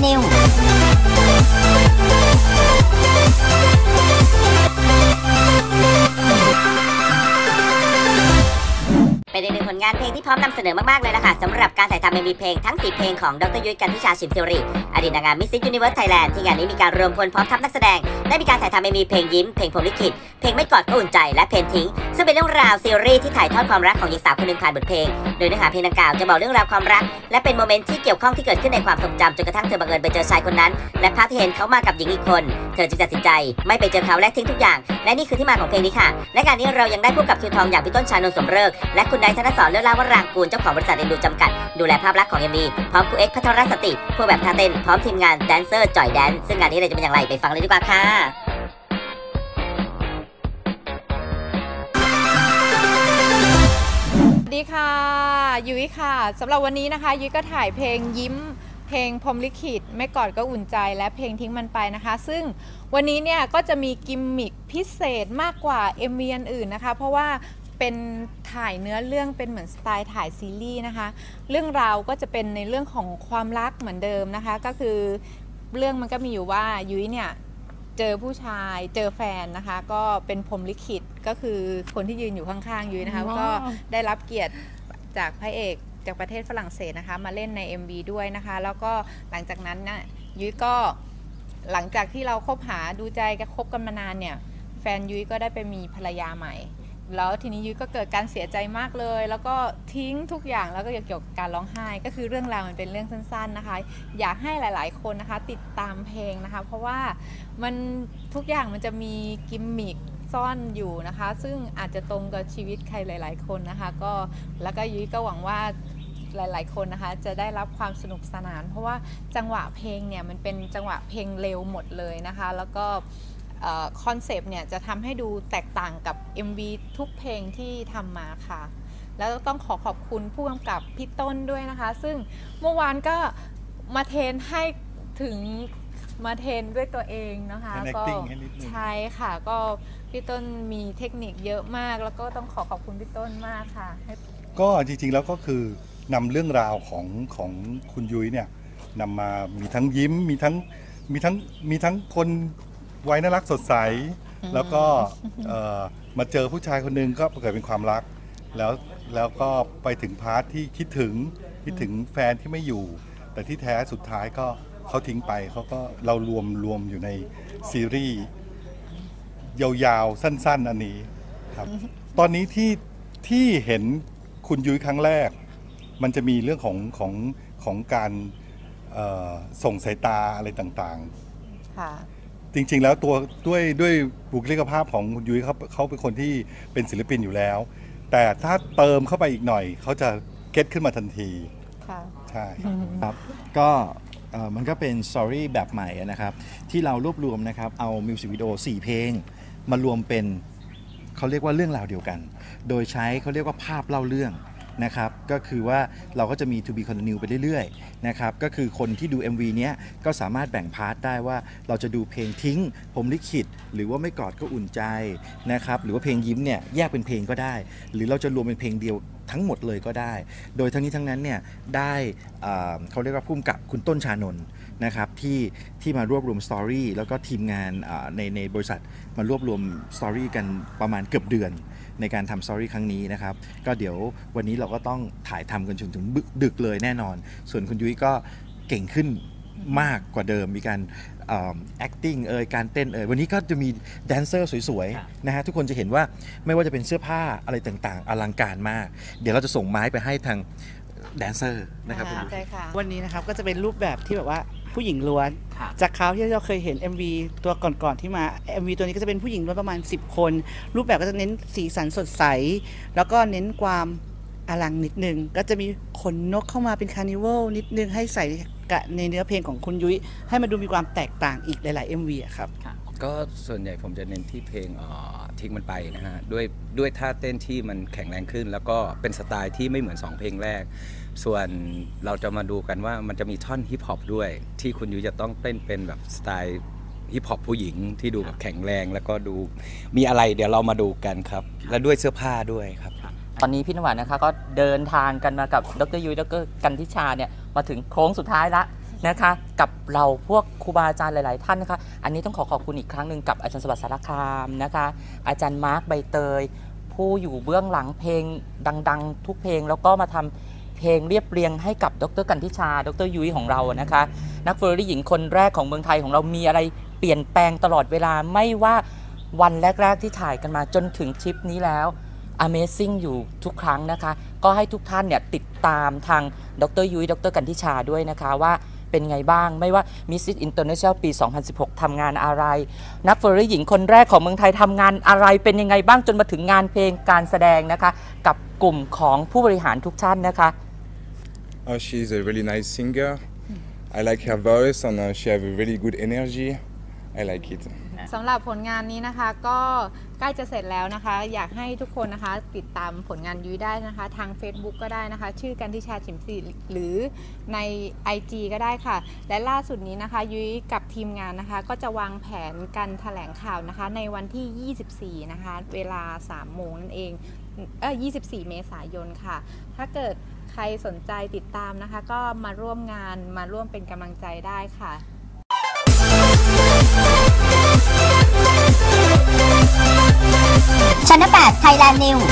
New. เป็นอีกหนึ่งผลงานเพลงที่พร้อมนำเสนอมาก ๆ เลยล่ะค่ะสำหรับการถ่ายทำ MV เพลงทั้ง 4 เพลงของดรยุ้ยกันธิชาชิมซิริอดีตนางงาม Mrs. Universe Thailand ที่งานนี้มีการรวมพลพร้อมทัพนักแสดง ได้มีการถ่ายทำ MV เพลงยิ้ม เพลงพรหมลิขิต เพลงไม่กอดก็อุ่นใจ และเพลงทิ้ง ซึ่งเป็นเรื่องราวซีรีส์ที่ถ่ายทอดความรักของหญิงสาวคนหนึ่งผ่านบทเพลง โดยเนื้อหาเพลงดังกล่าวจะบอกเรื่องราวความรัก และเป็น moment ที่เกี่ยวข้องที่เกิดขึ้นในความทรงจำจนกระทั่งเธอบังเอิญไปเจอชายคนนั้น และภาพที่เห็นเขามากับหญิงอีกคน เธอจึงตัดสินใจ ไม่ไปเจอเขาและทิ้งทุกอย่าง และนี่คือที่มาของเพลงนี้ค่ะ และงานนี้เรายังได้พบกับคิวทองอย่างพี่ต้นชานนสมเริกและคุณนายธนสรเลือลาวรางกูลเจ้าของบริษัทเอ็นดูจำกัด ดูแลภาพลักษณ์ของ MV พร้อมครูเอ็กพัทรสติผู้แบบท่าเต้นพร้อมทีมงาน dancer จ่อยแดนซึ่งงานนี้เราจะเป็นอย่างไรไปฟังเลยดีกว่าค่ะสวัสดีค่ะยุ้ยค่ะสำหรับวันนี้นะคะยุ้ยก็ถ่ายเพลงยิ้ม เพลงพรหมลิขิตไม่กอดก็อุ่นใจและเพลงทิ้งมันไปนะคะ ซึ่งวันนี้เนี่ยก็จะมีกิมมิคพิเศษมากกว่า MV อันอื่นนะคะ เพราะว่าเป็นถ่ายเนื้อเรื่องเป็นเหมือนสไตล์ถ่ายซีรีส์นะคะ เรื่องราวก็จะเป็นในเรื่องของความรักเหมือนเดิมนะคะ ก็คือเรื่องมันก็มีอยู่ว่ายุ้ยเนี่ยเจอผู้ชายเจอแฟนนะคะ ก็เป็นพรหมลิขิตก็คือคนที่ยืนอยู่ข้างๆยุ้ยนะคะว้าวก็ได้รับเกียรติจากพระเอก จากประเทศฝรั่งเศสนะคะ มาเล่นใน MV ด้วยนะคะ แล้วก็หลังจากนั้นนะยุ้ยก็หลังจากที่เราคบหาดูใจกันคบกันมานานเนี่ย แฟนยุ้ยก็ได้ไปมีภรรยาใหม่ แล้วทีนี้ยุ้ยก็เกิดการเสียใจมากเลย แล้วก็ทิ้งทุกอย่างแล้วก็เกี่ยวกับการร้องไห้ ก็คือเรื่องราวมันเป็นเรื่องสั้น ๆนะคะ อยากให้หลาย ๆ คนนะคะ ติดตามเพลงนะคะ เพราะว่ามันทุกอย่างมันจะมีกิมมิคซ่อนอยู่นะคะ ซึ่งอาจจะตรงกับชีวิตใครหลาย ๆ คนนะคะ ก็แล้วก็ยุ้ยก็หวังว่า หลาย ๆ คนนะคะจะได้รับความสนุกสนาน เพราะว่าจังหวะเพลงเนี่ยมันเป็นจังหวะเพลงเร็วหมดเลยนะคะ แล้วก็คอนเซปต์เนี่ยจะทำให้ดูแตกต่างกับ MV ทุกเพลงที่ทำมาค่ะ แล้วต้องขอขอบคุณผู้กำกับพี่ต้นด้วยนะคะ ซึ่งเมื่อวานก็มาเทนให้ถึงมาเทนด้วยตัวเองนะคะ ก็ใช่ค่ะ ก็พี่ต้นมีเทคนิคเยอะมาก แล้วก็ต้องขอขอบคุณพี่ต้นมากค่ะให้ก็จริงๆแล้วก็คือ นำเรื่องราวของของคุณยุ้ยเนี่ยนำมามีทั้งยิ้มมีทั้งมีทั้งมีทั้งคนวัยน่ารักสดใส แล้วก็มาเจอผู้ชายคนหนึ่งก็เกิดเป็นความรัก แล้วแล้วก็ไปถึงพาร์ทที่คิดถึงคิดถึงแฟนที่ไม่อยู่ แต่ที่แท้สุดท้ายก็เขาทิ้งไปเขาก็เรารวมรวมอยู่ในซีรีส์ยาวๆ สั้น ๆ อันนี้ครับ ตอนนี้ที่ที่เห็นคุณยุ้ยครั้งแรก มันจะมีเรื่องของของของการเอ่อส่งสายตาอะไรต่างค่ะๆจริงๆแล้วตัวด้วยด้วยบุคลิกภาพของคุณยุ้ยเขาเขาเป็นคนที่เป็นศิลปินอยู่แล้ว แต่ถ้าเติมเข้าไปอีกหน่อย เขาจะเก็ตขึ้นมาทันทีค่ะใช่ครับก็เอ่อมันก็เป็นสตอรี่แบบใหม่นะครับ ที่เรารวบรวมนะครับ เอามิวสิกวิดีโอ4เพลง มารวมเป็นเขาเรียกว่าเรื่องราวเดียวกัน โดยใช้เขาเรียกว่าภาพเล่าเรื่อง นะครับก็คือว่าเราก็จะมี to be continue ไปเรื่อยๆนะครับก็คือคนที่ดู MV เนี้ยก็สามารถแบ่ง part ได้ว่าเราจะดูเพลงทิ้งพรหมลิขิต หรือว่าไม่กอดก็อุ่นใจนะครับหรือว่าเพลงยิ้มเนี่ยแยกเป็นเพลงก็ได้ หรือเราจะรวมเป็นเพลงเดียวทั้งหมดเลยก็ได้ โดยทั้งนี้ทั้งนั้นเนี่ยได้อ่าเขาเรียกว่าพุ่มกับคุณต้นชานนท์นะครับที่ที่มารวบรวม story แล้วก็ทีมงานอ่าในในบริษัทมารวบรวม story กันประมาณเกือบเดือน ในการทำ story ครั้งนี้นะครับ ก็เดี๋ยววันนี้เราก็ต้องถ่ายทำกันจนถึงบึกดึกเลยแน่นอน ส่วนคุณยุ้ยก็เก่งขึ้นมากกว่าเดิมมีการอ่า acting เอ่ยการเต้นเอ่ยวันนี้ก็จะมีแดนเซอร์สวยๆนะฮะทุกคนจะเห็นว่าไม่ว่าจะเป็นเสื้อผ้าอะไรต่างๆ อลังการมาก เดี๋ยวเราจะส่งไม้ไปให้ทางแดนเซอร์นะครับคุณค่ะยุ้ยใช่ค่ะวันนี้นะครับก็จะเป็นรูปแบบที่แบบว่า ผู้หญิงล้วนจากคราวที่เราเคยเห็น MV ตัวก่อนๆที่มา MV ตัวนี้ก็จะเป็นผู้หญิงล้วนประมาณ 10 คน รูปแบบก็จะเน้นสีสันสดใส แล้วก็เน้นความอลังนิดนึง ก็จะมีขนนกเข้ามาเป็นคาร์นิวัลนิดนึงให้ใส่กับในเนื้อเพลงของคุณยุ้ยให้มันดูมีความแตกต่างอีกหลาย ๆ MV อะครับก็ส่วนใหญ่ผมจะเน้นที่เพลงเอ่อทิ้งมันไปนะฮะด้วยด้วยท่าเต้นที่มันแข็งแรงขึ้น แล้วก็เป็นสไตล์ที่ไม่เหมือน 2 เพลงแรก ส่วนเราจะมาดูกันว่ามันจะมีท่อนฮิปฮอปด้วย ที่คุณยุ้ยจะต้องเต้นเป็นแบบสไตล์ฮิปฮอปผู้หญิงที่ดูแบบแข็งแรงแล้วก็ดูมีอะไรเดี๋ยวเรามาดูกันครับ และด้วยเสื้อผ้าด้วยครับ ตอนนี้พี่นวัดนะคะก็เดินทางกันมากับดรยุ้ยดรกันทิชาเนี่ยมาถึงโค้งสุดท้ายละนะคะกับเราพวกครูบาอาจารย์หลาย ๆ ท่านนะคะอันนี้ต้องขอขอบคุณอีกครั้งหนึ่งกับอาจารย์สวัสดิ์สารคามนะคะ อาจารย์มาร์คใบเตย ผู้อยู่เบื้องหลังเพลงดัง ๆ ทุกเพลงแล้วก็มาทำ เพลงเรียบเรียงให้กับดรกันทิชา ดรยุ้ยของเรานะคะ นักเฟอร์รี่หญิงคนแรกของเมืองไทยของเรามีอะไรเปลี่ยนแปลงตลอดเวลาไม่ว่าวันแรก ๆ ที่ถ่ายกันมาจนถึงทริปนี้แล้ว Amazing อยู่ทุกครั้งนะคะ ก็ให้ทุกท่านเนี่ยติดตามทางดรยุ้ยดรกันทิชาด้วยนะคะว่าเป็นไงบ้าง ไม่ว่า Mrs. International ปี 2016 ทำงานอะไร นักเฟอร์รี่หญิงคนแรกของเมืองไทยทำงานอะไรเป็นยังไงบ้างจนมาถึงงานเพลงการแสดงนะคะ กับกลุ่มของผู้บริหารทุกท่านนะคะ Oh, she's a really nice singer. I like her voice and uh, she have a really good energy. I like it. สำหรับผลงานนี้นะคะก็ใกล้จะเสร็จแล้วนะคะ อยากให้ทุกคนนะคะติดตามผลงานยุ้ยได้นะคะ ทาง Facebook ก็ได้นะคะ ชื่อกันทิชาฉิมศรีหรือใน IG ก็ได้ค่ะ และล่าสุดนี้นะคะ ยุ้ยกับทีมงานนะคะ ก็จะวางแผนการแถลงข่าวนะคะ ในวันที่ 24 นะคะ เวลา 3 โมงนั่นเอง เออ24 เมษายนค่ะ ถ้าเกิดใครสนใจติดตามนะคะ ก็มาร่วมงานมาร่วมเป็นกำลังใจได้ค่ะชั้น8 Thailand News